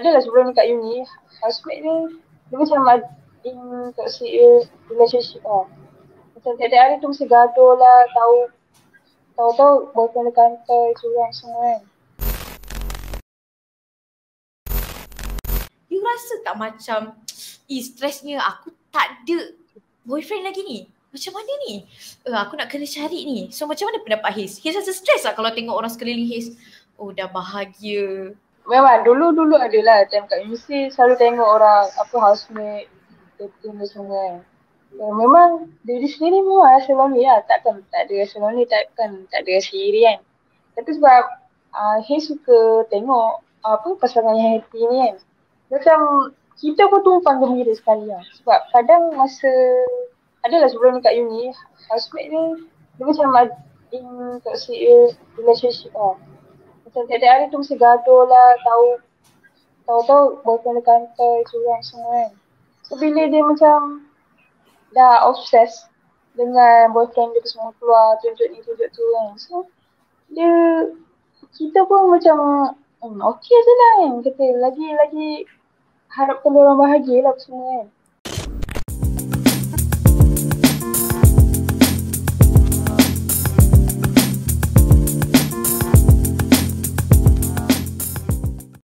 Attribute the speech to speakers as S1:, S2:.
S1: adalah sebelum dekat uni housemate dia dia macam in toxic eh, relationship lah. Macam tiap-tiap hari tu mesti gaduh lah tahu tahu-tahu boyfriend dia kantor curang semua kan.
S2: You rasa tak macam Eh stresnya aku tak ada boyfriend lagi ni Macam mana ni? Uh, aku nak kena cari ni So macam mana pendapat Haze? Haze rasa stres lah kalau tengok orang sekeliling Haze Oh dah bahagia
S1: Memang dulu-dulu adalah time kat universiti selalu tengok orang apa housemate dia semua kan. Memang diri sendiri memang rasa lonely lah. Takkan tak ada rasa lonely, takkan tak ada rasa iri kan. Tapi sebab uh, Haze suka tengok apa pasangan yang happy ni kan. Macam kita pun tumpang gembira sekali lah. Sebab kadang masa adalah sebelum dekat uni, housemate dia dia macam in toxic eh, relationship lah. Macam tiap-tiap hari tu mesti gaduh lah, tahu tahu-tahu boyfriend dia kantor, curang semua kan. So bila dia macam dah obses dengan boyfriend dia semua keluar, tunjuk ni, tunjuk tu kan. So dia, kita pun macam hmm, okey je lah kan. Kita lagi-lagi harapkan dia orang bahagia lah semua kan.